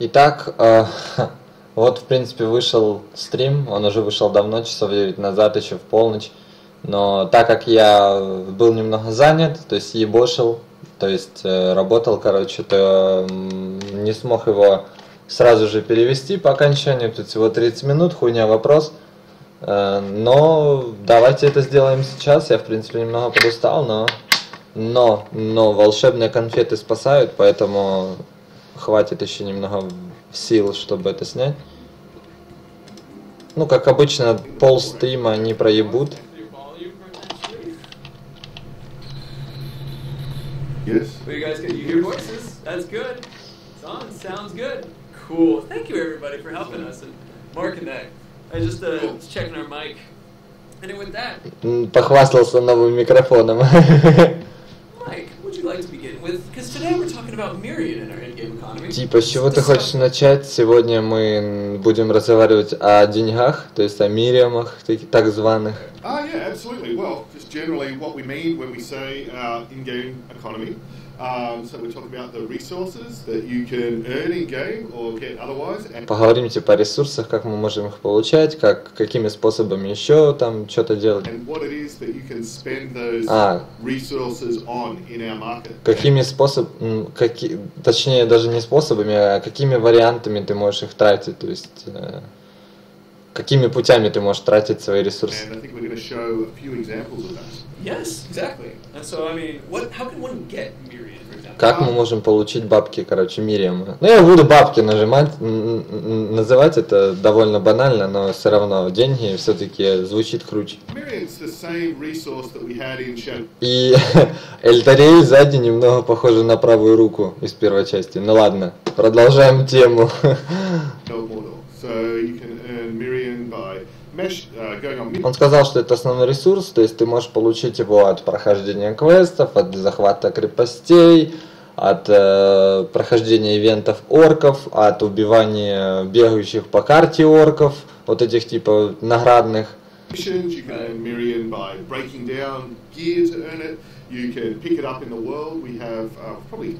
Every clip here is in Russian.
Итак, э, вот, в принципе, вышел стрим, он уже вышел давно, часов 9 назад, еще в полночь. Но так как я был немного занят, то есть ебошил, то есть э, работал, короче, то не смог его сразу же перевести по окончанию. Тут всего 30 минут, хуйня вопрос. Э, но давайте это сделаем сейчас. Я, в принципе, немного подустал, но, но, но волшебные конфеты спасают, поэтому хватит еще немного сил, чтобы это снять. Ну, как обычно, пол стрима они проебут. Yes. Well, you guys can you hear voices? That's good. It's on. Sounds good. Cool. Thank you everybody for helping us and Mark and I. I just uh, cool. was checking our mic. And with that. Похвастался новым микрофоном. Mike, Типа, с чего ты хочешь начать? Сегодня мы будем разговаривать о деньгах, то есть о мириамах, так званых. Ah, yeah, absolutely. Well, just generally what we mean when we say uh, in-game economy. Поговорим типа о ресурсах, как мы можем их получать, как какими способами еще там что-то делать. А. Какими способами, каки, точнее даже не способами, а какими вариантами ты можешь их тратить, то есть э, какими путями ты можешь тратить свои ресурсы. Yes, exactly. So, I mean, what? Как мы можем получить бабки, короче, Мириама? Ну, я буду бабки нажимать, называть это довольно банально, но все равно деньги все-таки звучит круче. И Эльтарей сзади немного похоже на правую руку из первой части. Ну ладно, продолжаем тему. By Uh, Он сказал, что это основной ресурс, то есть ты можешь получить его от прохождения квестов, от захвата крепостей, от э, прохождения ивентов орков, от убивания бегающих по карте орков, вот этих типа наградных.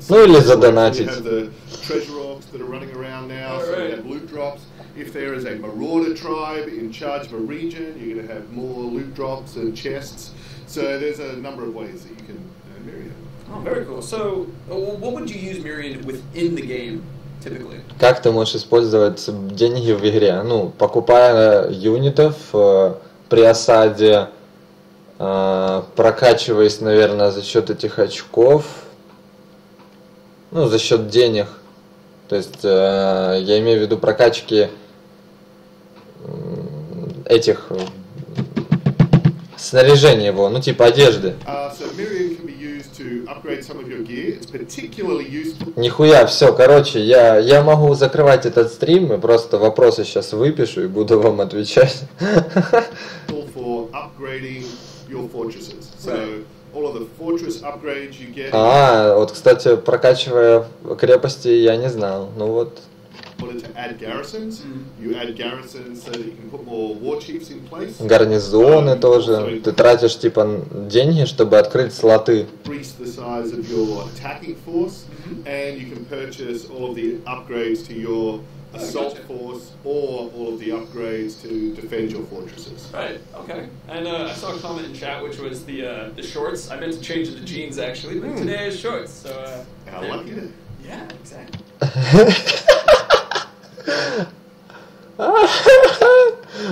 Ну или задонатить. If there is a marauder tribe in charge of a region, you're going to have more loot drops and chests. So there's a number of ways that you can earn Myriad. Oh, very cool. So, uh, what would you use Myriad within the game typically? Как ты можешь использовать деньги в игре? Ну, покупая юнитов э, при осаде, э, прокачиваясь, наверное, за счет этих очков, ну, за счет денег. То есть, э, я имею в виду прокачки этих снаряжения его, ну типа одежды. Uh, Нихуя, все, короче, я, я могу закрывать этот стрим и просто вопросы сейчас выпишу и буду вам отвечать. А, вот, кстати, прокачивая крепости, я не знал. Ну вот, Гарнизоны тоже. Ты тратишь типа деньги, чтобы открыть слоты. And you can purchase all of the upgrades to your assault force or all of the upgrades to defend your fortresses. Right. Okay. And uh, I saw a comment in chat which was the uh, the shorts. I meant to change it to jeans actually, but mm. today is shorts. So. Uh, How lucky. Yeah. Exactly.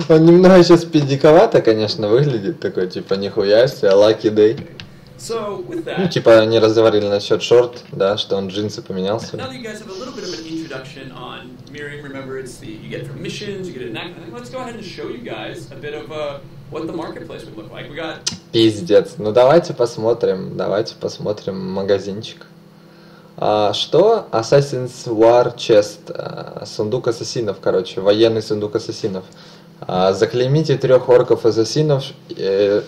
Он немного сейчас педиковато, конечно, выглядит, такой, типа, нихуя себе, lucky day. So, with that, ну, типа, они разговаривали насчет шорт, да, что он джинсы поменялся. Now that you guys have a little bit of an introduction on Miriam, remember it's the, you get it from missions, you get it in that, let's go ahead and show you guys a bit of uh, what the marketplace would look like. We got... Пиздец. Ну, давайте посмотрим, давайте посмотрим магазинчик. А, что? Assassin's War Chest. А, сундук ассасинов, короче. Военный сундук ассасинов. А, заклеймите трех орков-ассасинов, э,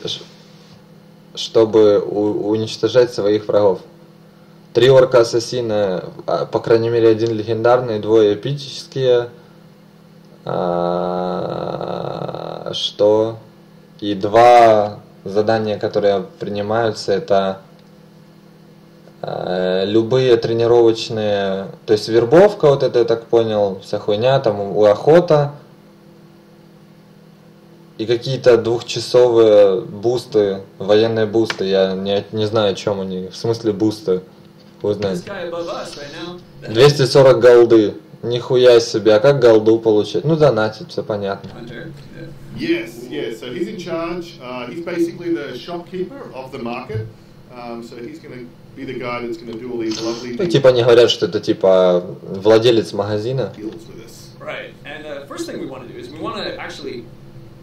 чтобы уничтожать своих врагов. Три орка-ассасина, по крайней мере, один легендарный, двое эпические. Что? И два задания, которые принимаются, это любые тренировочные, то есть вербовка, вот это я так понял, вся хуйня, там у охота, и какие-то двухчасовые бусты, военные бусты, я не, не знаю, о чем они, в смысле бусты, right now. 240 голды, нихуя себе, а как голду получать? Ну, донатить, все понятно. Yes, yes. So he's in charge. Uh, he's basically the shopkeeper of the market. Um, so he's going be the guy that's going to do all these lovely Ну, типа они говорят, что это типа владелец магазина. deals with us. Right. And the first thing we want to do is we want to actually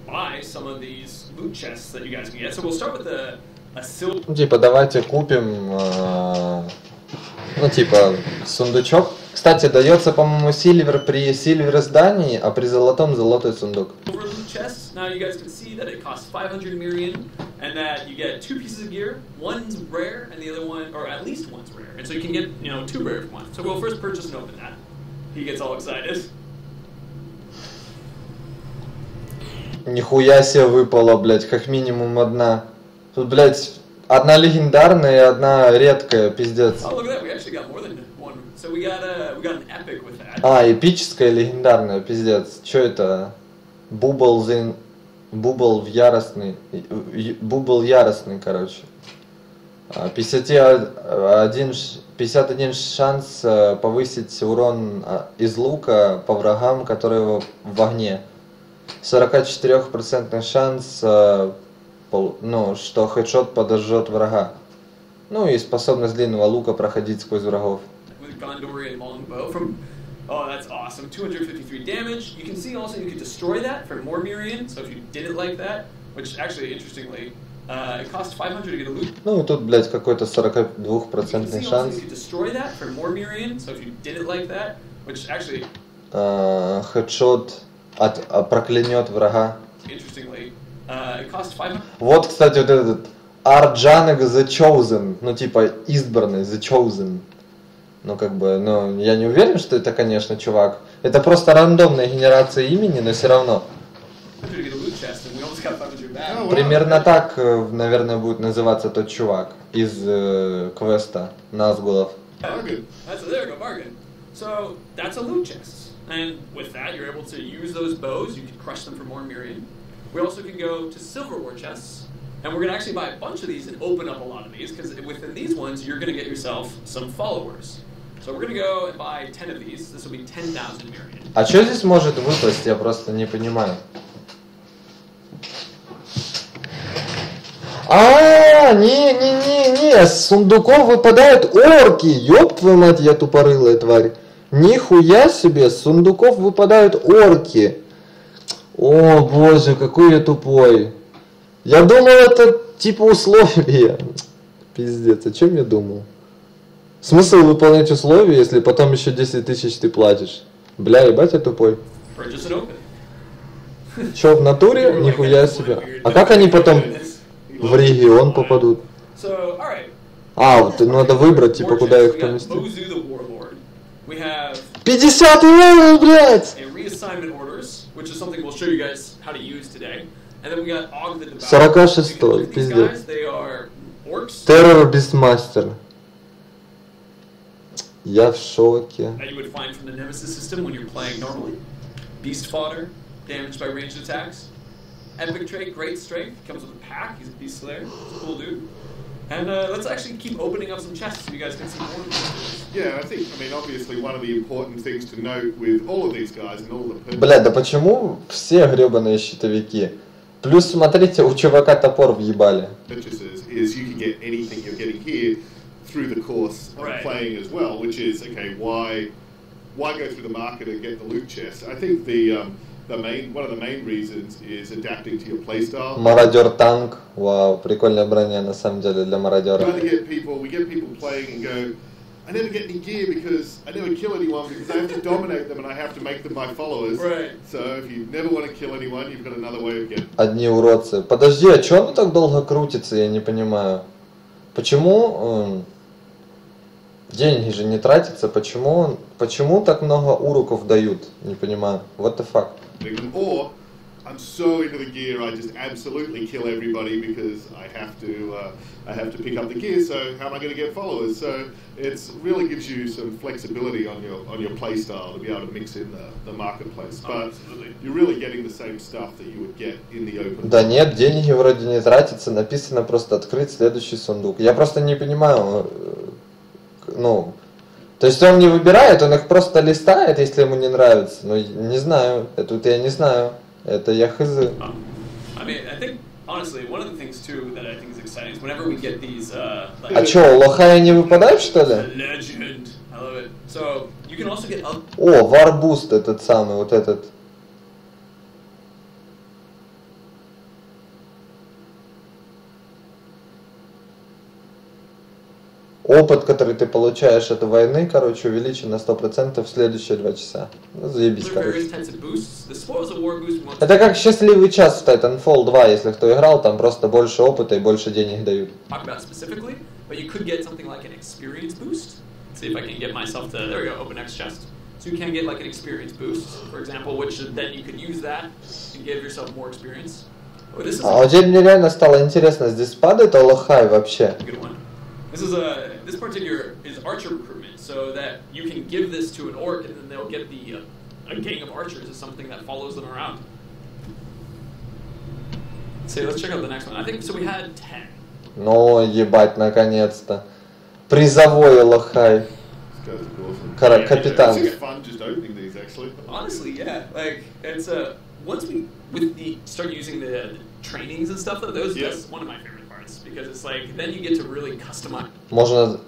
buy some of these loot chests that you guys can get. So we'll start with a, a silver. Ну, типа, давайте купим, э, ну, типа, сундучок. Кстати, дается, по-моему, сильвер при сильвер издании, а при золотом золотой сундук. loot chest. Now you guys can see that it costs 500 Mirian, and that you get two pieces of gear. One's rare, and the other one, or at least one's rare. And so you can get, you know, two rare if one. So we'll first purchase and open that. He gets all excited. Нихуя себе выпало, блядь, как минимум одна. Тут, блядь, одна легендарная и одна редкая, пиздец. Oh, look at that. We actually got more than А, эпическая легендарная, пиздец. Чё это? Бубл зин... Бубл в яростный... Бубл яростный, короче. А, 51, ш- 51 шанс э, повысить урон а, из лука по врагам, которые в огне. 44% шанс, э, ну, что хедшот подожжет врага. Ну и способность длинного лука проходить сквозь врагов. with Gondorian longbow from. Oh, that's awesome. 253 damage. You can see also you could destroy that for more Mirian. So if you didn't like that, which actually interestingly, uh, it costs 500 to get a loot. Ну и тут, блядь, какой-то You can 42% see also шанс. you could destroy that for more Mirian. So if you didn't like that, which actually э, хедшот от, а, проклянет врага. interestingly, uh, it costs 500. Вот, кстати, вот этот Арджанек The Chosen, ну типа избранный The Chosen. Ну как бы, ну я не уверен, что это, конечно, чувак. Это просто рандомная генерация имени, но все равно. to get a loot chest, and we almost got 500 back. Oh, wow. Примерно так, э, наверное, будет называться тот чувак из э, квеста Назгулов. Bargain. That's there we go, bargain. So that's a loot chest, and with that you're able to use those bows. You can crush them for more Miriam. We also can go to silver war chests, and we're gonna actually buy a bunch of these and open up a lot of these because within these ones you're gonna get yourself some followers. So we're gonna go and buy 10 of these. This will be 10,000 Miriam. А что здесь может выпасть, я просто не понимаю. А, не, не, не, не, с сундуков выпадают орки. Ёб твою мать, я тупорылая тварь. Нихуя себе, с сундуков выпадают орки. О боже, какой я тупой. Я думал, это типа условие. Пиздец, о чем я думал? Смысл выполнять условия, если потом еще 10 тысяч ты платишь? Бля, ебать я тупой. Че, в натуре? Нихуя себе. А как они потом в регион попадут? А, вот надо выбрать, типа, куда их поместить. Bozu the Warlord. We have 50 уровень, блядь! and reassignment orders, which is something we'll show you guys how to use today. And then we got Og the Devourer. 46-й, You can look at these пиздец. guys, They are orcs Террор Бисмастер. Я в шоке. that you would find from the Nemesis system when you're playing normally. Beast fodder, damaged by ranged attacks. Epic trait, great strength. Comes with a pack. He's a beast slayer. He's a cool dude. And uh, let's actually keep opening up some chests so you guys can see more. Yeah, I think, I mean, obviously one of the important things to note with all of these guys and all the Бля, да почему все гребаные щитовики? Плюс, смотрите, у чувака топор въебали. is you can get anything you're getting here through the course of Right. playing as well, which is, okay, why why go through the market and get the loot chest? I think the um, the main one of the main reasons is adapting to your playstyle. Мародер танк. Вау, прикольная броня на самом деле для мародера. trying to get people, we get people playing and go, I never get any gear because I never kill anyone because I have to dominate them and I have to make them my followers. Right. So if you never want to kill anyone, you've got another way of getting. Одни уродцы. Подожди, а чё оно так долго крутится, я не понимаю. Почему эм, Деньги же не тратятся, почему, почему так много уроков дают? Не понимаю. What the fuck? Or I'm so into the gear, I just absolutely kill everybody because I have to uh, I have to pick up the gear. So how am I going to get followers? So it's really gives you some flexibility on your on your play style to be able to mix in the, the marketplace. But you're really getting the same stuff that you would get in the open. Да нет, деньги вроде не тратятся, написано просто открыть следующий сундук. Я просто не понимаю, э, ну, то есть он не выбирает, он их просто листает, если ему не нравится. Ну, не знаю, это вот я не знаю, это я хз. А чё, лохая не выпадают что ли? О, варбуст этот самый, вот этот. Опыт, который ты получаешь от войны, короче, увеличен на 100% в следующие два часа. Ну, заебись, короче. Это как счастливый час в Titanfall 2, если кто играл, там просто больше опыта и больше денег дают. see if I can get myself to there we go, open next chest. So you can get like an experience boost, for example, which then you could use that and give yourself more experience. Oh, this is А вот теперь мне реально стало интересно, здесь падает Аллахай вообще? good one. This is a this particular is archer recruitment, so that you can give this to an orc and then they'll get the uh, a gang of archers is something that follows them around. So let's check out the next one. I think so. We had ten. Ну, ебать, наконец-то. Призовой Аллахай. These guys are awesome. Кара- Yeah, капитан. It's fun just opening these actually. Honestly, yeah. Like it's uh once we with the start using the trainings and stuff though, those Yeah. that's one of my favorite parts Because it's like then you get to really customize. Можно,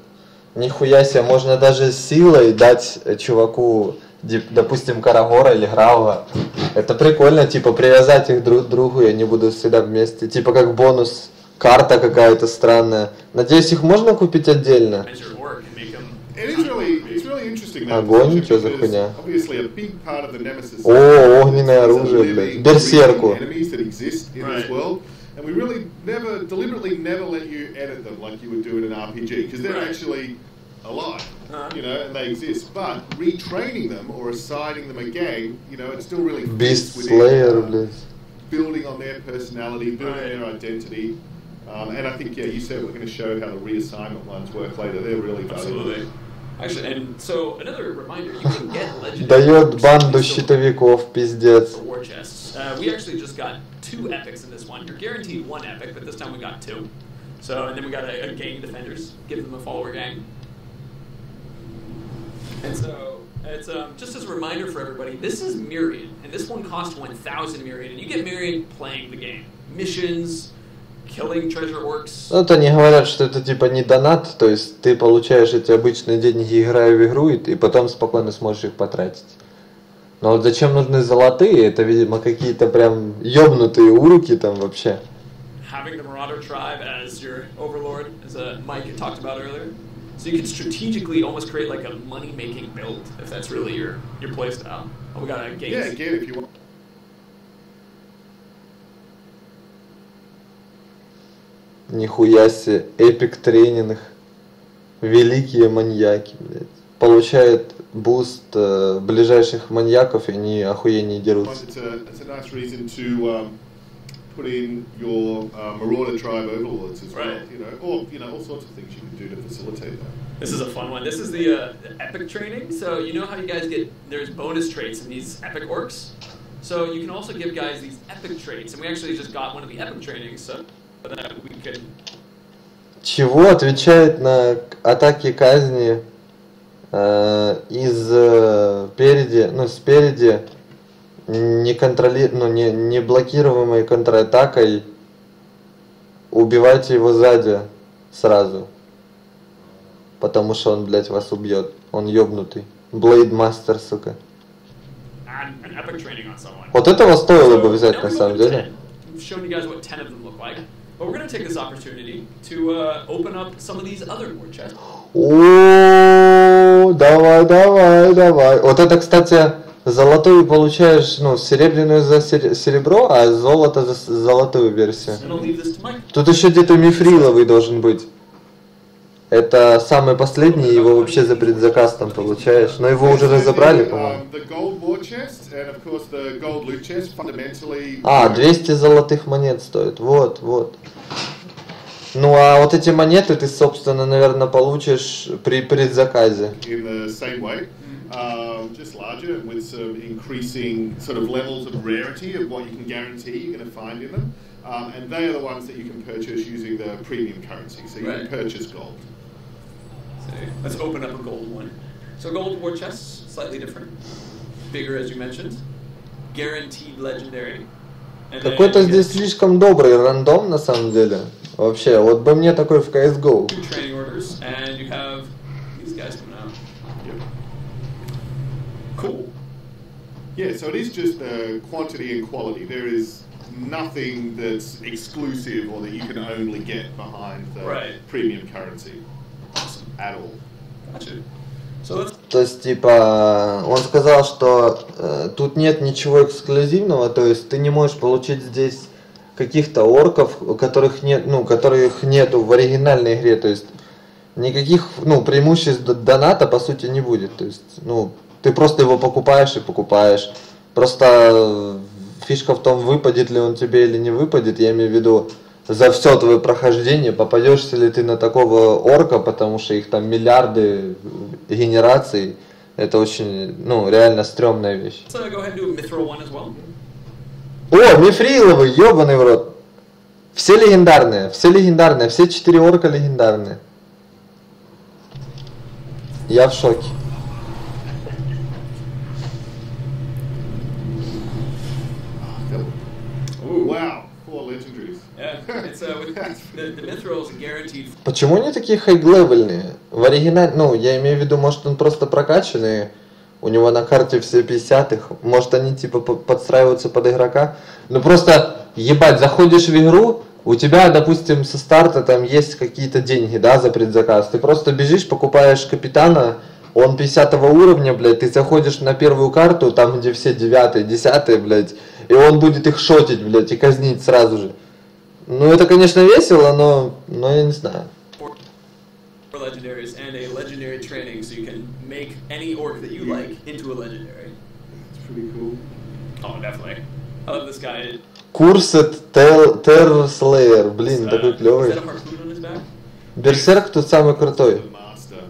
нихуя себе, можно даже силой дать чуваку, допустим, Карагора или Граула. Это прикольно, типа, привязать их друг к другу, и они будут всегда вместе. Типа, как бонус, карта какая-то странная. Надеюсь, их можно купить отдельно? Огонь, чё за хуйня? О, огненное оружие, блядь. Берсерку. and we really never, deliberately never let you edit them like you would do in an RPG, because they're right. actually alive, huh? you know, and they exist. But retraining them or assigning them a gang, you know, it's still really beast slayer, uh, building on their personality, building right. their identity. Um, and I think, yeah, you said we're going to show how the reassignment ones work later. They're really valuable. Absolutely. Actually, and so another reminder, you can get legendary. Дает банду So- щитовиков, пиздец. for war chests. Uh, we actually just got two epics in this one. You're guaranteed one epic, but this time we got two. So, and then we got a, a gang of defenders. Give them a follower gang. And so, it's um, just as a reminder for everybody, this is Myriad, and this one costs 1,000 Myriad, and you get Myriad playing the game. Missions, killing treasure orcs. Ну, вот они говорят, что это типа не донат, то есть ты получаешь эти обычные деньги, играя в игру, и, и потом спокойно сможешь их потратить. Но вот зачем нужны золотые? Это, видимо, какие-то прям ёбнутые уруки там вообще. having the Marauder tribe as your overlord, as uh, Mike had talked about earlier. So you can strategically almost create like a money-making build if that's really your your playstyle. Oh, we got a game. Yeah, again, if you want. Нихуя себе, эпик тренинг. Великие маньяки, блядь. Получает буст э, ближайших маньяков, и они охуеннее дерутся. Um, put in your uh, Marauder tribe overlords as well, Right. you know, or you know, all sorts of things you can do to facilitate that. This is a fun one. This is the, uh, the epic training. So you know how you guys get there's bonus traits in these epic orcs. So you can also give guys these epic traits, and we actually just got one of the epic trainings so Чего отвечает на атаки казни э, из э, переди, ну спереди не контроли, ну не, не блокируемой контратакой убивайте его сзади сразу. Потому что он, блядь, вас убьет. Он ёбнутый. Блейдмастер, сука. training on someone. Вот этого стоило бы взять на самом деле. 10. We've shown you guys what 10 of them look like. But we're going to take this opportunity to uh, open up some of these other war chests. О, давай, давай, давай. Вот это, кстати, золотую получаешь, ну, серебряную за сер- серебро, а золото за золотую версию. Тут еще где-то мифриловый должен быть. Это самый последний, его вообще за предзаказ там получаешь. Но его уже разобрали, по-моему. Um. А, 200 золотых монет стоит. Вот, вот. Ну а вот эти монеты ты, собственно, наверное, получишь при предзаказе. in the same way, um, just larger with some increasing sort of levels of rarity of what you can guarantee you're going to find in them. Um, and they are the ones that you can purchase using the premium currency. So you Right. can purchase gold. So let's open up a gold one. So gold war chests, slightly different. Bigger as you mentioned. Guaranteed legendary. And then Какой-то you get здесь слишком добрый рандом на самом деле. Вообще, вот бы мне такой в CSGO. two training orders, and you have these guys coming out. Yep. Cool. Yeah, so it is just uh, quantity and quality. There is nothing that's exclusive or that you can only get behind the Right. premium currency То есть, типа, он сказал, что э, тут нет ничего эксклюзивного, то есть ты не можешь получить здесь каких-то орков, которых нет, ну, которых нету в оригинальной игре, то есть никаких, ну, преимуществ доната по сути не будет, то есть, ну, ты просто его покупаешь и покупаешь, просто э, фишка в том, выпадет ли он тебе или не выпадет, я имею в виду, за все твое прохождение попадешься ли ты на такого орка, потому что их там миллиарды генераций. Это очень, ну, реально стрёмная вещь. as well. О, мифриловый, ебаный в рот. Все легендарные, все легендарные, все четыре орка легендарные. Я в шоке. Ooh. Wow, four legendaries. Yeah, it's uh, with, the, the mithril is guaranteed. Почему они такие хайглевельные? В оригинале, ну, я имею в виду, может он просто прокачанный, у него на карте все 50-х, может они типа по- подстраиваются под игрока. Ну просто, ебать, заходишь в игру, у тебя, допустим, со старта там есть какие-то деньги, да, за предзаказ. Ты просто бежишь, покупаешь капитана, он 50 уровня, блядь, ты заходишь на первую карту, там где все 9 10 блядь, и он будет их шотить, блядь, и казнить сразу же. Ну это, конечно, весело, но, но я не знаю. four legendaries and a legendary training, so you can make any orc that you like into a legendary. It's pretty cool. Oh, definitely. I love this guy. Курсет Terror Slayer, блин, Uh, такой клевый. Берсерк тут самый крутой.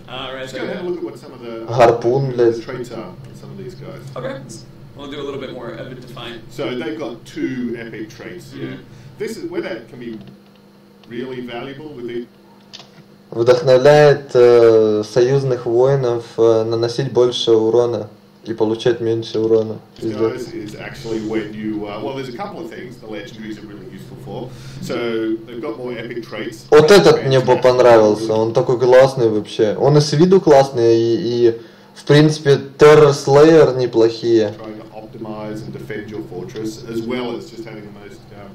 Ah, the блядь. Okay. We'll do a little bit more of. So they've got two epic traits. Yeah, Mhm. this is where that can be really valuable with the Вдохновляет э, союзных воинов э, наносить больше урона и получать меньше урона. These Пиздец. guys is actually when you uh, well, there's a couple of things the legendaries are really useful for. So they've got more epic traits. Вот этот мне бы понравился, он такой классный вообще. Он и с виду классный, и, и в принципе Terror Slayer неплохие. Trying to optimize and defend your fortress, as well as just having the most um,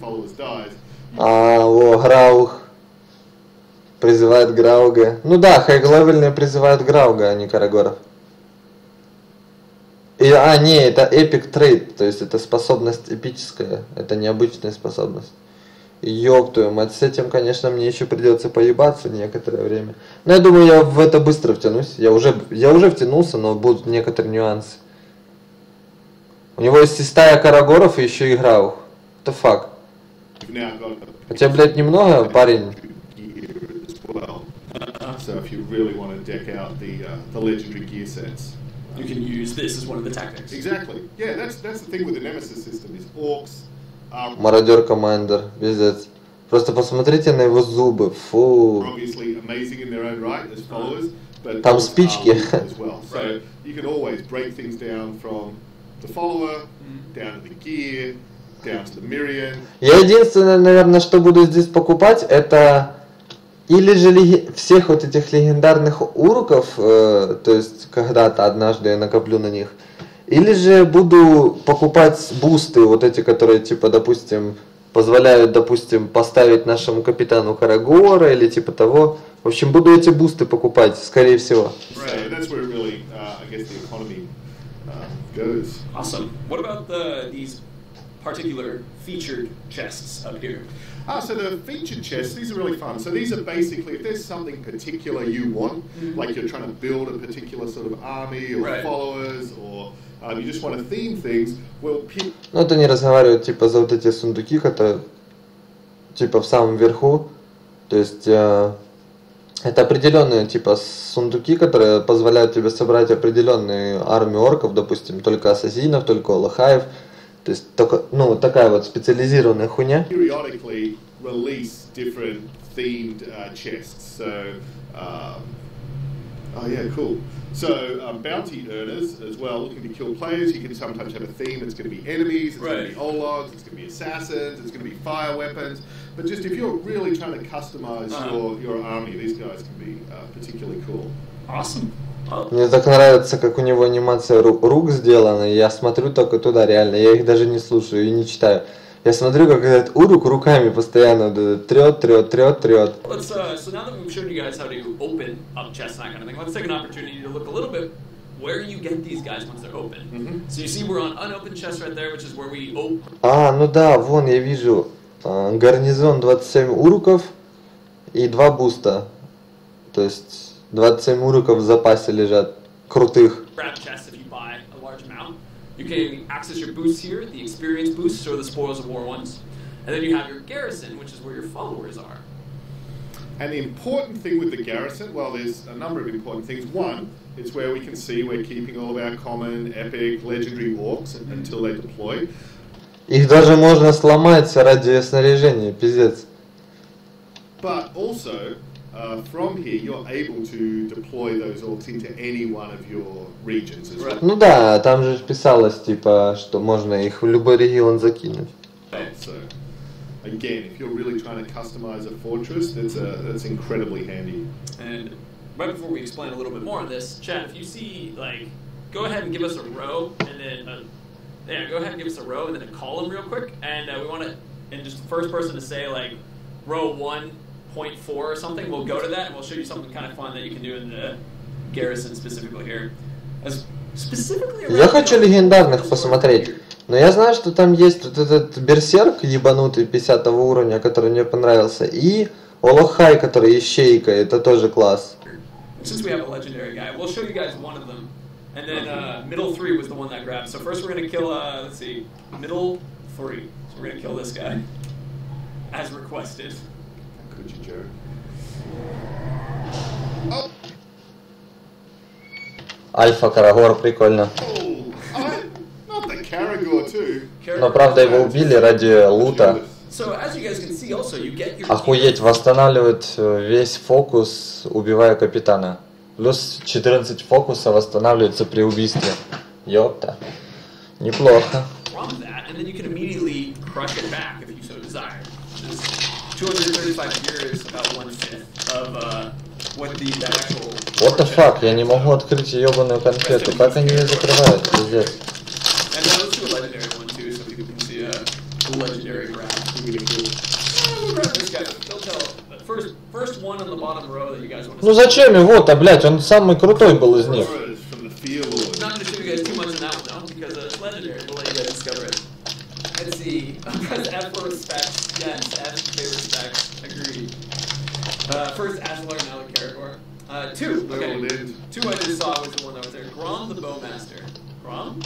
followers dies, А, о, Грауг. Призывает Грауга. Ну да, high-level ные призывают Грауга, а не Карагоров. И, а, не, это epic trait, то есть это способность эпическая, это необычная способность. Ёб твою мать, с этим, конечно, мне еще придется поебаться некоторое время. Но я думаю, я в это быстро втянусь. Я уже, я уже втянулся, но будут некоторые нюансы. У него есть и стая Карагоров, и еще и Граух. Это факт. you've now got a Хотя, блядь, немного, парень. gear as well. So if you really want to deck out the uh, the legendary gear sets. You can use this as one of the tactics. Exactly. Yeah, that's that's the thing with the Nemesis system is orcs Мародер командер, пиздец. Просто посмотрите на его зубы, фу. Там спички. Я единственное, наверное, что буду здесь покупать, это или же леги- всех вот этих легендарных урков, э, то есть когда-то однажды я накоплю на них, или же буду покупать бусты, вот эти, которые типа, допустим, позволяют, допустим, поставить нашему капитану Карагора или типа того. В общем, буду эти бусты покупать, скорее всего. Really, uh. Awesome. What about the these particular featured chests up here? Ah, so the featured chests, these are really fun. So these are basically, if there's something particular you want, like you're trying to build a particular sort of army or Right. followers, or um, you just want to theme things, well, Ну, вот они разговаривают, типа, за вот эти сундуки, которые, типа, в самом верху. То есть, э, это определенные, типа, сундуки, которые позволяют тебе собрать определенную армию орков, допустим, только ассасинов, только олахаев. То есть, только, ну, вот такая вот специализированная хуйня. periodically release different themed uh, chests. So, um, oh yeah, cool. So um, bounty earners as well, looking to kill players. You can sometimes have a theme. It's going to be enemies. It's going Right. to be ologs. It's going to be assassins. It's going to be fire weapons. But just if you're really trying to customize Uh-huh. your, your army, these guys can be uh, particularly cool. Awesome. Мне так нравится, как у него анимация ру- рук сделана. и Я смотрю только туда, реально. Я их даже не слушаю и не читаю. Я смотрю, как этот урук руками постоянно вот это трет, трет, трет, трет. Uh. А, ну да, вон я вижу. а, гарнизон 27 уруков и два буста. То есть 27 уруков в запасе лежат. Крутых. You can access your boosts here, the experience boosts or the spoils of war ones. And then you have your garrison, which is where your followers are. And the important thing with the garrison, well, there's a number of important things. One, it's where we can see we're keeping all of our common, epic, legendary orcs until they deploy. Их даже можно сломать ради снаряжения, пиздец. But also, uh, from here, you're able to deploy those orcs into any one of your regions as well. Ну да, там же писалось, типа, что можно их в любой регион закинуть. So, again, if you're really trying to customize a fortress, that's, a, that's incredibly handy. And right before we explain a little bit more on this, Chad, if you see, like, go ahead and give us a row, and then, uh, yeah, go ahead and give us a row and then a column real quick. And uh, we want to, and just the first person to say, like, row 1.4 or something, we'll go to that and we'll show you something kind of fun that you can do in the garrison specifically here. As specifically Я хочу легендарных посмотреть. Но я знаю, что там есть вот этот берсерк ебанутый 50 уровня, который мне понравился, и Олохай, который ищейка, это тоже класс. Since we have a legendary guy, we'll show you guys one of them. And then uh, middle three was the one that grabbed. So first we're gonna kill, uh, let's see, middle three. So we're gonna kill this guy, as requested. Joe? Oh, Альфа Карагор, прикольно. Но правда его убили ради лута. Охуеть, восстанавливает э, весь фокус, убивая капитана. Плюс 14 фокуса восстанавливается при убийстве. Ёпта. Неплохо. What the fuck, я не могу открыть ебаную конфету. Как они ее закрывают? Пиздец. And then let's do a legendary one too, so people Uh, first, Aslar, now the Caragor. Uh, two. Okay. Two I just saw was the one that was there. Grom the Bowmaster. Grom?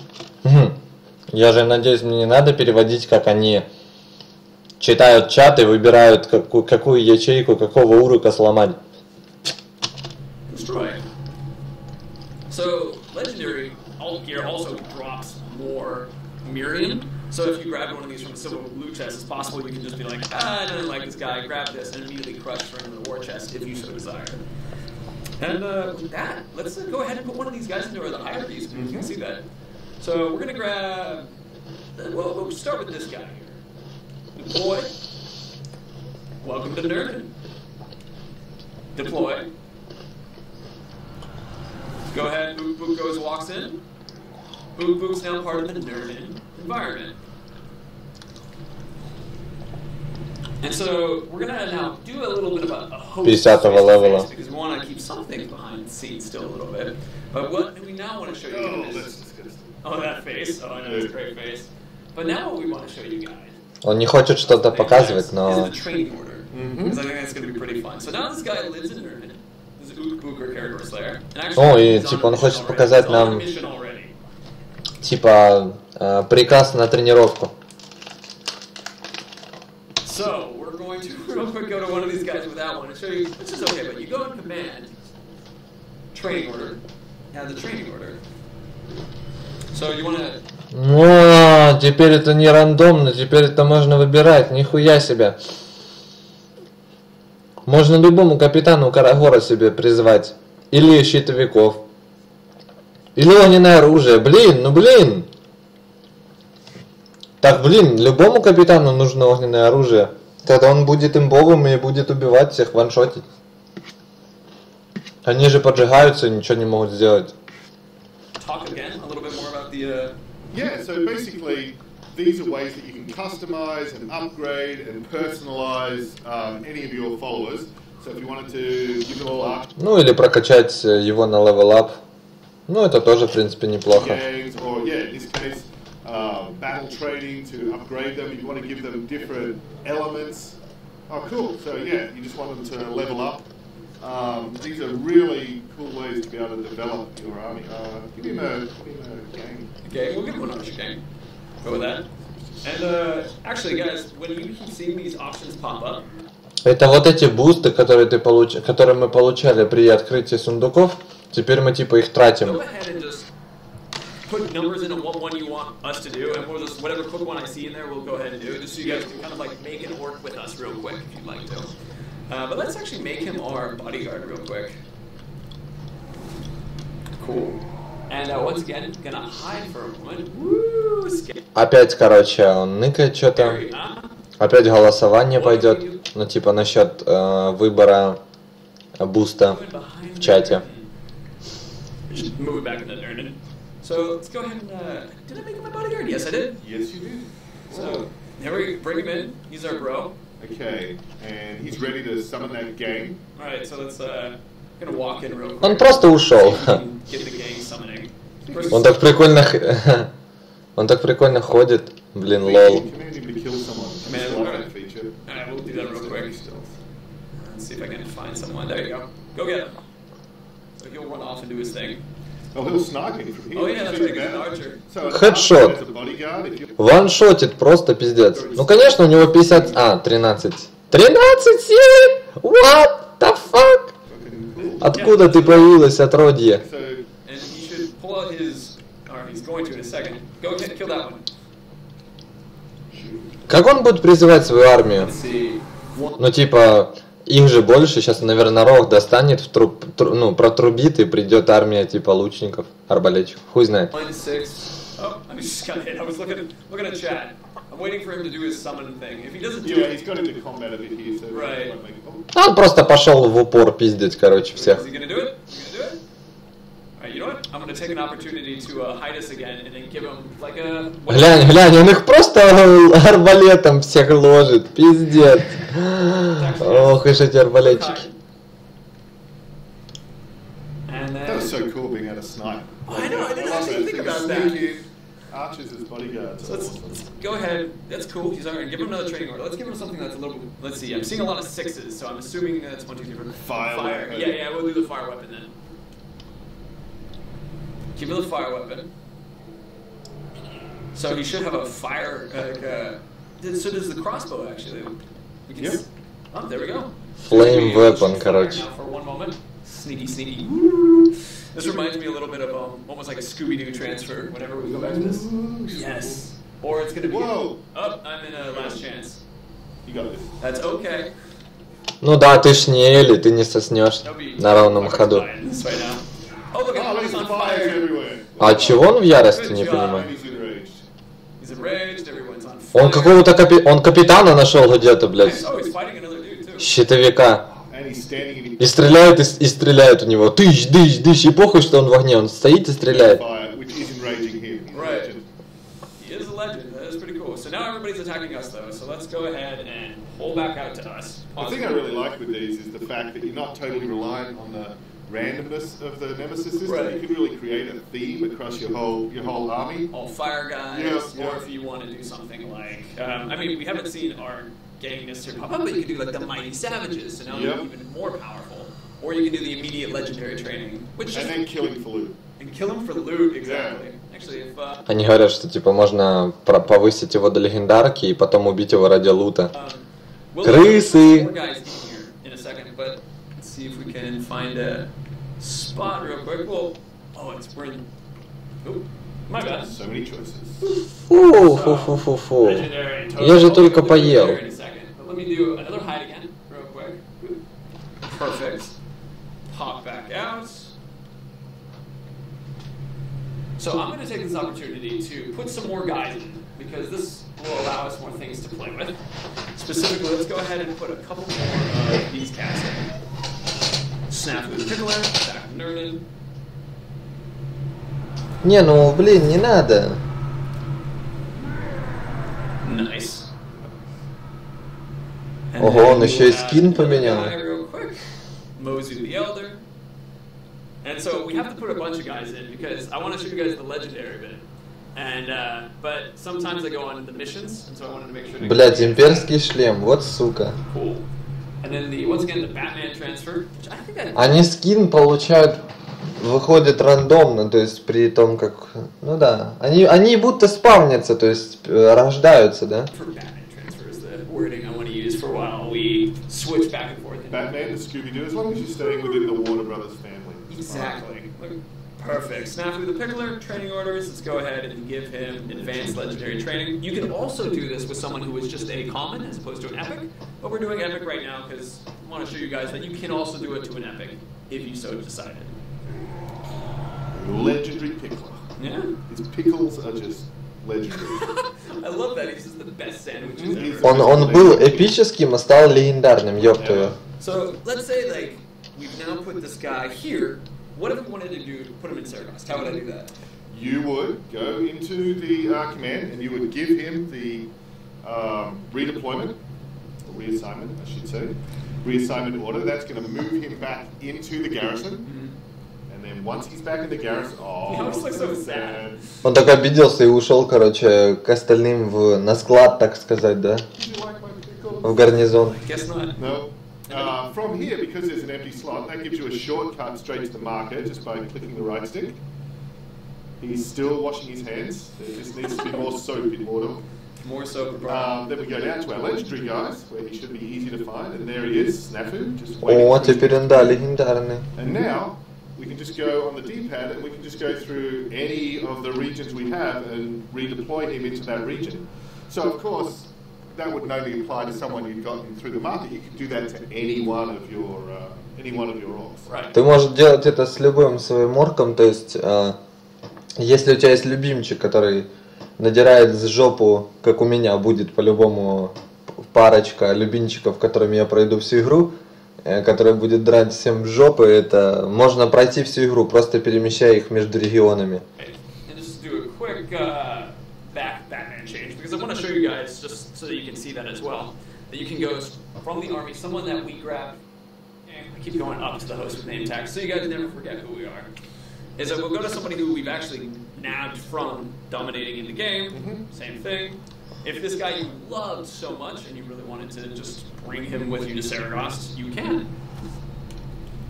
Я же надеюсь, мне не надо переводить, как они читают чат и выбирают, какую, какую ячейку, какого урока сломать. Destroy. So, legendary alt gear also drops more Miriam. So if you grab one of these from a silver blue chest, it's possible you can just be like, ah, I don't like this guy, grab this, and immediately crush from the war chest if you so desire. And uh, with that, let's uh, go ahead and put one of these guys into our hierarchies. You can see that. So we're gonna grab. uh, Well, we'll start with this guy here. Deploy. Welcome to Nerden. Deploy. Go ahead, Book Book goes, walks in. Book Book's now part of the Nerden environment. 50 левела. But what we now want to show you guys is... Oh, that face. Oh, I know, it's a great face. But now what we want to show you guys... Он не хочет что-то показывать, но... Ну и типа он хочет показать нам типа приказ на тренировку. So we're going to real quick go to one of these guys with that one and show you, which is okay, but you go in command, training order, have the training order. So you want to О, теперь это не рандомно, теперь это можно выбирать, нихуя себе. Можно любому капитану Карагора себе призвать. Или щитовиков. Или огненное оружие. Блин, ну блин. Так, блин, любому капитану нужно огненное оружие. Тогда он будет имбовым и будет убивать всех, ваншотить. Они же поджигаются и ничего не могут сделать. Uh, Yeah, so basically, these are ways that you can customize and upgrade and personalize um, any of your followers. So if you wanted to give them all up Ну или прокачать э, его на левел ап. Ну это тоже, в принципе, неплохо. gangs, or yeah, in this case, uh, battle training to upgrade them. You want to give them different elements. Oh, cool. So yeah, you just want them to level up. Um, these are really cool ways to be able to develop your army. Uh, give him a, give him a gang. okay, we'll give him an archer gang. Go with that. And uh, actually, guys, when you keep seeing these options pop up, Это вот эти бусты, которые ты получ... которые мы получали при открытии сундуков. Теперь мы типа их тратим. And put numbers in on what one you want us to do, and we'll just whatever quick one I see in there, we'll go ahead and do it, just so you guys can kind of like make it work with us real quick if you'd like to. Uh, but let's actually make him our bodyguard real quick. Cool. And uh, once again, gonna hide for a moment. Woo! Опять, короче, он ныкает что-то. Опять голосование пойдет. Ну типа насчет э, выбора буста в чате. Just move it back in the Nernan. So let's go ahead and. Uh, did I make him my bodyguard? Yes, I did. Yes, you did. So here we bring him in. He's our bro. Okay, and he's ready to summon that gang. All right, so let's uh, gonna walk in real quick. Он просто ушел. See if we can Get the gang summoning. First, Он так прикольно... х- Он так прикольно ходит. Блин, You лол. can command him to kill someone. I Man, just love alright. that feature. All right, we'll do that real quick. Let's see if I can find someone. There you go. Go get him. So he'll run off and do his thing. Oh. Oh, you Ваншотит просто пиздец. Ну конечно у него 50... А, 13. 13 сил! What the fuck? Откуда ты появилась, отродье? Как он будет призывать свою армию? Ну типа, их же больше, сейчас, наверное, Рох достанет, в труб, тру- ну, протрубит и придет армия типа лучников, арбалетчиков. Хуй знает. Line six. Oh, I just got hit. I was looking, looking at chat. I'm waiting for him to do his summon thing. If he doesn't do yeah, it, he's got into combat a bit here, so Right. won't make- oh, А Он просто пошел в упор пиздить, короче, всех. Is he gonna do it? Is he gonna do it? Alright, you know what? I'm gonna take an opportunity to uh, hide us again and then give him like a. Глянь, глянь, он их просто арбалетом всех ложит, пиздец. Ох, и ж эти арбалетчики. And then. That was so cool being able to snipe. I know, I didn't love actually that. think So about that. sneaky Archers as bodyguards. So let's, let's go ahead. That's cool. He's already give him another training order. Let's give him something that's a little. Let's see. I'm seeing a lot of sixes, so I'm assuming that's one, two, three, four. Fire Fire. weapon. Yeah, yeah. We'll do the fire weapon then. Give him the fire weapon. So he should have a fire. Uh, like, uh, did- so does the crossbow actually? We can Yep. s- Oh, there we go. Flame We'll weapon, shoot fire короче. now For one moment. Sneaky, sneaky. This reminds me a little bit of um, almost like a Scooby Doo transfer. Whenever we go back to this. Yes. Or it's gonna be. Whoa. Oh, I'm in a last chance. You got this. That's okay. Ну да, ты ж не Эли, ты не соснешь That'll be на равном ходу. А чего он в ярости, не понимаю? Он какого-то капи... Он капитана нашел где-то, блядь. Oh. Щитовика. И стреляет, и, и стреляет у него. Тыщ, дыщ, дыщ. И похуй, что он в огне. Он стоит и стреляет. The thing I really like with these is the fact that you're not totally reliant on the randomness of the Nemesis system. Right. You can really create a theme across your whole your whole army. all fire guys, Yeah, or yeah. if you want to do something like, um, I mean, we haven't seen our gang necessarily pop up, but you can do like the mighty savages, so now Yeah. they're even more powerful. Or you can do the immediate legendary training, which And is then killing for loot. and kill them for loot. Exactly. Actually, if uh, Они говорят, что типа можно про- повысить его до легендарки и потом убить его ради лута. um, Крысы. see if we can find a spot real quick. Well, oh, it's we're in. Oh, my bad. So many choices. Фу, фу, фу, фу, фу. Legendary totem. Я же Okay, только we'll do поел. legendary in a second. But let me do another hide again, real quick. Perfect. Pop back out. So I'm going to take this opportunity to put some more guys in because this will allow us more things to play with. Specifically, let's go ahead and put a couple more of these cats in. Snap Pickler, Nerden. Не, ну блин, не надо. Nice. Ого, он еще и скин поменял. And so we have to put a bunch of guys in because I want to show you guys the legendary bit. And uh, but sometimes I go on the missions, and so I wanted to make sure. Блять, имперский шлем, вот сука. Cool. Они скин получают, выходит рандомно, то есть при том, как... Ну да, они, они будто спавнятся, то есть э, рождаются, да? Batman and forth. Batman and Scooby Doo, as long as you're staying within the Warner Brothers family. Exactly. Look, Perfect. Snafu the Pickler, training orders. Let's go ahead and give him advanced legendary training. You can also do this with someone who is just a common as opposed to an epic, but we're doing epic right now because I want to show you guys that you can also do it to an epic if you so decided. Legendary pickler. Yeah. His pickles are just legendary. I love that. He's just the best sandwiches He's ever. Он, он был эпическим, а стал легендарным, ёб твою. So let's say like we've now put this guy here. What if we wanted to do put him in Saragost? How would I do that? you would go into the uh, command and you would give him the um, redeployment, or reassignment, I should say, reassignment order. That's going to move him back into the garrison. And then once he's back in the garrison, oh, He always looks so sad. Он так обиделся и ушел, короче, к остальным в, на склад, так сказать, да? Did you like my pickles? В гарнизон. Guess not. No. Uh, from here, because there's an empty slot, that gives you a shortcut straight to the market just by clicking the right stick. He's still washing his hands. There just needs to be more soap in water. More so for Um, then we go down to our legendary guys, where he should be easy to find, and there he is, Snafu, just waiting. О, for his- теперь он, да, легендарный. And now we can just go on the D-pad and we can just go through any of the regions we have and redeploy him into that region. So of course, that would only apply to someone you've gotten through the market. You could do that to any one of your uh, any one of your orcs. Right. Ты можешь делать это с любым своим орком, то есть, э, если у тебя есть любимчик, который надирает с жопу, как у меня будет по-любому парочка любимчиков, которыми я пройду всю игру, э, которая будет драть всем жопы, это можно пройти всю игру, просто перемещая их между регионами. And just do a quick uh, back Batman change because I want to show you guys just so that you can see that as well. That you can go from the army, someone that we grab, and we keep going up to the host with name tags so you guys never forget who we are. Is that we'll go to somebody who we've actually nabbed from dominating in the game. Same thing. If this guy you loved so much and you really wanted to just bring him with you to Saragost, you can.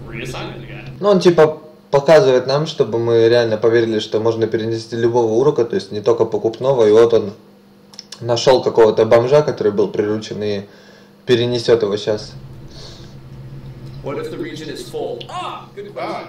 Reassign it again. Ну, он типа показывает нам, чтобы мы реально поверили, что можно перенести любого урока, то есть не только покупного, и вот он нашел какого-то бомжа, который был приручен, и перенесет его сейчас. What if the region is full? Ah, good question. Ah.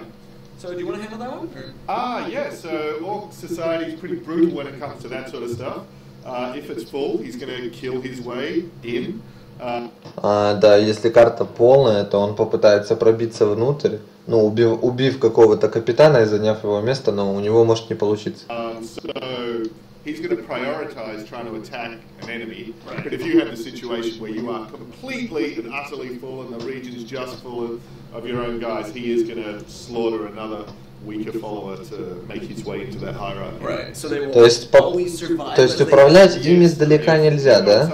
So do you want to handle that one? Or? Ah, yeah. So orc society is pretty brutal when it comes to that sort of stuff. Uh, if it's full, he's going to kill his way in. Uh, А, да, если карта полная, то он попытается пробиться внутрь, ну, убив, убив какого-то капитана и заняв его место, но у него может не получиться. Um, so he's going to prioritize trying to attack an enemy. Right. But if you have the situation where you are completely and utterly full and the region's just full of, of your own guys, he is going to slaughter another weaker follower to make his way into that hierarchy. Right. So they will То есть, по- always survive. то есть управлять ими издалека нельзя, да?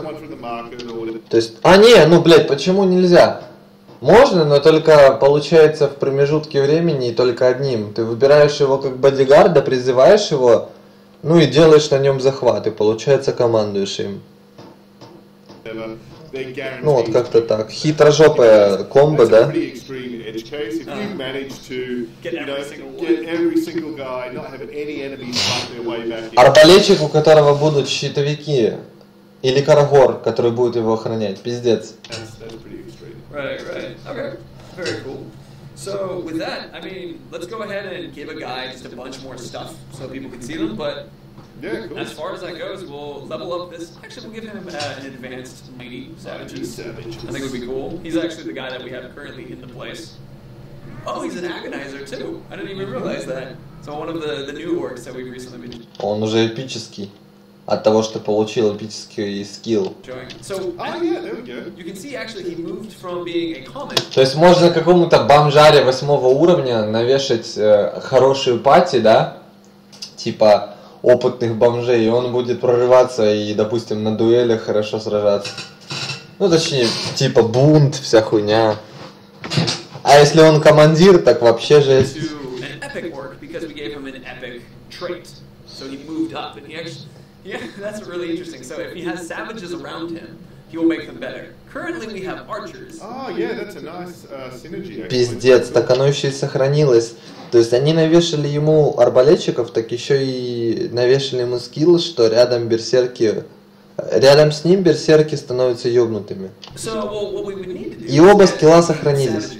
То есть, а не, ну, блядь, почему нельзя? Можно, но только получается в промежутке времени и только одним. Ты выбираешь его как бодигарда, призываешь его, ну и делаешь на нем захват, и получается командуешь им. Ну вот как-то так. Хитрожопая комбо, да? Арбалетчик, у которого будут щитовики. Или Карагор, который будет его охранять. Пиздец. Right, right. Okay. Very cool. So with that, I mean, let's go ahead and give a guy just a bunch more stuff so people can see them. But Yeah, cool. as far as that goes, we'll level up this. Actually, we'll give him uh, an advanced mighty savages. Savages. I think it would be cool. He's actually the guy that we have currently in the place. Oh, he's an agonizer too. I didn't even realize that. So one of the, the new orcs that we've recently been Он уже эпический. От того, что получил эпический скилл. То есть можно какому-то бомжаре восьмого уровня навешать э, хорошую пати, да? Типа опытных бомжей, и он будет прорываться и, допустим, на дуэлях хорошо сражаться. Ну, точнее, типа бунт, вся хуйня. А если он командир, так вообще жесть. So he moved up, and he actually, yeah, that's really interesting. So if he has savages around him, he will make them better. Currently, we have archers. Oh yeah, that's a nice uh, synergy. Пиздец, так оно еще и сохранилось. То есть они навешали ему арбалетчиков, так еще и навешали ему скилл, что рядом берсерки... Рядом с ним берсерки становятся ёбнутыми. So well, what we would need to do И оба скилла сохранились.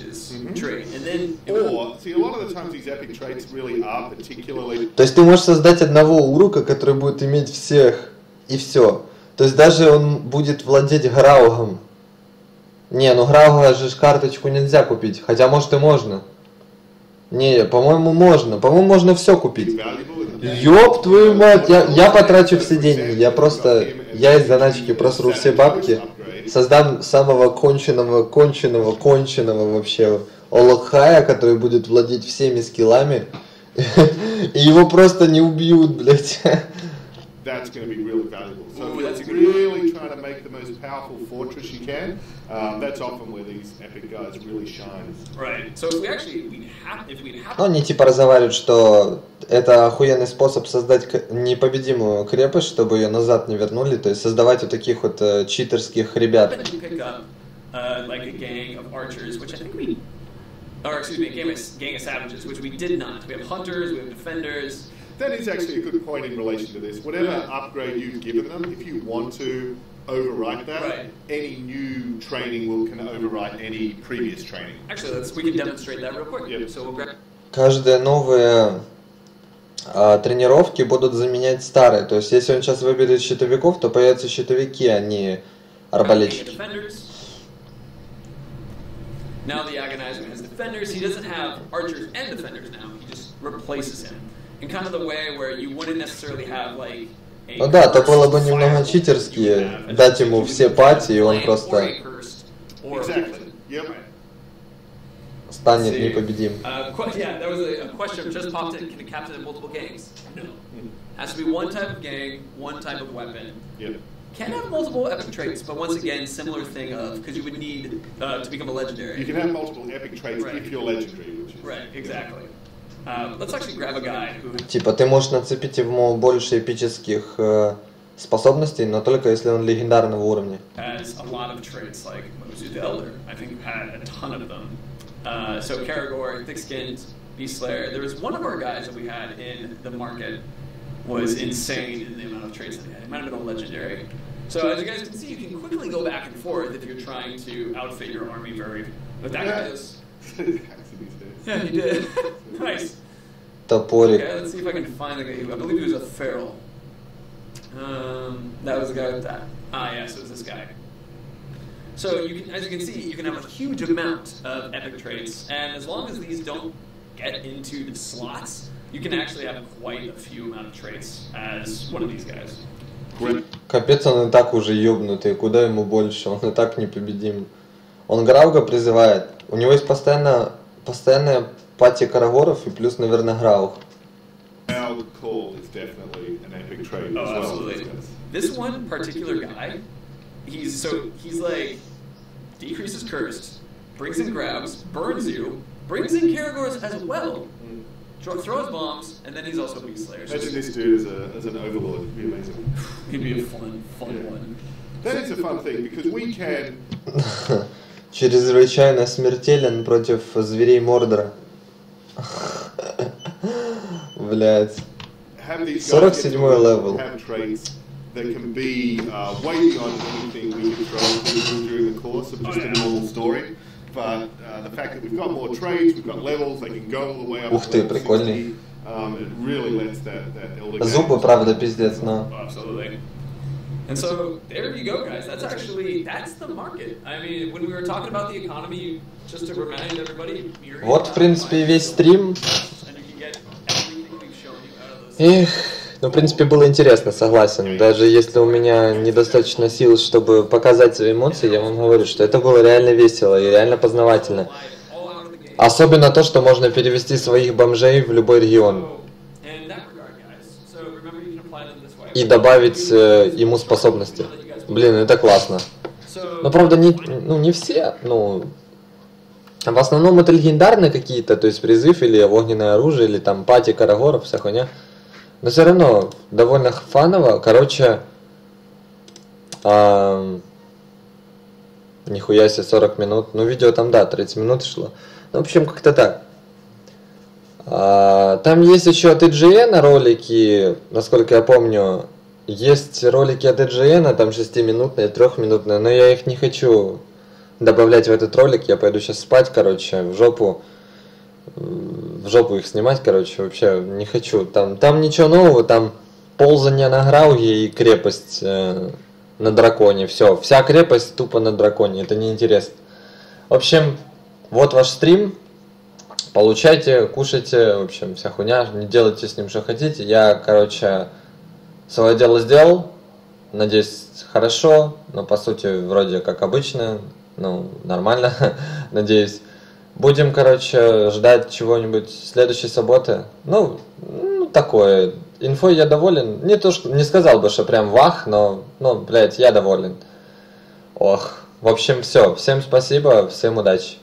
Savages trait, and then Or see, a lot of the times these epic traits really are particularly То есть ты можешь создать одного урука, который будет иметь всех, и все. То есть даже он будет владеть Граугом. Не, ну Грауга же карточку нельзя купить, хотя может и можно. Не, по-моему можно, по-моему можно все купить. Ёб твою мать, я, я потрачу все деньги, я просто, я из заначки просру все бабки, создам самого конченого, конченого, конченого вообще Олокхая, который будет владеть всеми скиллами, и его просто не убьют, блядь. That's going to be really valuable. So Ooh, if that's a you're good- really trying to make the most powerful fortress you can, um, that's often where these epic guys really shine. right. So if we actually we have if we have Ну, они типа разговаривают, что это охуенный способ создать непобедимую крепость, чтобы ее назад не вернули, то есть создавать вот таких вот э, читерских ребят. up uh, like a gang of archers, which I think we, or excuse me, a gang of, gang of savages, which we did not. We have hunters, we have defenders. That is actually a good point in relation to this. Whatever upgrade you've given them, if you want to overwrite that, Right. any new training will can overwrite any previous training. Actually, let's we can demonstrate that real quick. Yep. So we'll grab Каждые новые а, тренировки будут заменять старые. То есть, если он сейчас выберет щитовиков, то появятся щитовики, а не арбалетчики. Now the agonizer has defenders. He doesn't have archers and defenders now. He just replaces him in kind of the way where you wouldn't necessarily have like. A Ну да, то cursed было бы немного fire. читерски You would have a- дать ему все пати, и он Or a просто cursed, or a Exactly. Yep. Right. станет See. непобедим. Uh, que- yeah, that was a, a question just popped in. Can a captain have multiple gangs? No. Has to be one type of gang, one type of weapon. Yep. Can have multiple epic traits, but once again, similar thing of because you would need uh, to become a legendary. You can have multiple epic traits Right. if you're legendary, which is Right, exactly. Um, let's actually grab a guy who. Типа ты можешь нацепить ему больше эпических э, способностей, но только если он легендарного уровня. has a lot of traits like Mozu the Elder. I think had a ton of them. Uh, so Karagor, Thick-Skinned, Beast Slayer. There was one of our guys that we had in the market was insane in the amount of traits that he had. It might have been a legendary. So as you guys can see, you can quickly go back and forth if you're trying to outfit your army very. But that guy is. Yeah, he did. nice. Топорик. Okay, let's see if I can find the guy. I believe he was a feral. Um, that was the guy with that. Ah, yes, it was this guy. So you can, as you can see, you can have a huge amount of epic traits, and as long as these don't get into the slots you can actually have quite a few amount of traits as one of these guys. Капец, он и так уже ёбнутый, куда ему больше, он и так непобедим. Он Грауга призывает, у него есть постоянно, постоянная пати Карагоров и плюс, наверное, Граух. Oh, absolutely. This one particular guy, he's so he's like decreases cursed, brings in grabs, burns you, brings in Karagors as well, throws bombs, and then he's also beast slayer. So Imagine this dude as, a, as an overlord. It'd be amazing. he'd be a fun, fun Yeah. one. That is a fun thing because we can Чрезвычайно смертелен против зверей Мордора. Блять. have these 47 guys get to level. have traits that can be uh, way beyond anything we people during the course of just a normal story. But uh, the fact that we've got more traits, we've got levels, they can go all the way up Ух ты, прикольный. 60, um, it really lets that, that elder Зубы, правда, пиздец, но... Oh, absolutely. And so there you go, guys. That's actually that's the market. I mean, when we were talking about the economy, just to remind everybody, you're Вот, в принципе, весь стрим. and you can get everything we've shown you out of this. Эх, ну, в принципе, было интересно, согласен. Даже если у меня недостаточно сил, чтобы показать свои эмоции, я вам говорю, что это было реально весело и реально познавательно. Особенно то, что можно перевести своих бомжей в любой регион и добавить э, ему способности. Блин, это классно. Но правда не, ну, не все, ну, в основном это легендарные какие-то, то есть призыв или огненное оружие, или там пати Карагоров, вся хуйня. Но все равно довольно фаново. Короче, ам, нихуя себе 40 минут. Ну, видео там, да, 30 минут шло. Ну, в общем, как-то так. А, там есть еще от IGN ролики, насколько я помню. Есть ролики от IGN, там 6-минутные, 3-минутные, но я их не хочу добавлять в этот ролик. Я пойду сейчас спать, короче, в жопу. В жопу их снимать, короче, вообще не хочу. Там, там ничего нового, там ползание на Грауге и крепость э, на драконе. Все, вся крепость тупо на драконе, это неинтересно. В общем, вот ваш стрим. Получайте, кушайте, в общем, вся хуйня, не делайте с ним что хотите. Я, короче, свое дело сделал. Надеюсь, хорошо, но по сути вроде как обычно, ну, нормально, надеюсь. Будем, короче, ждать чего-нибудь следующей субботы. Ну, ну, такое. Инфой я доволен. Не то, что не сказал бы, что прям вах, но, ну, блядь, я доволен. Ох. В общем, все. Всем спасибо, всем удачи.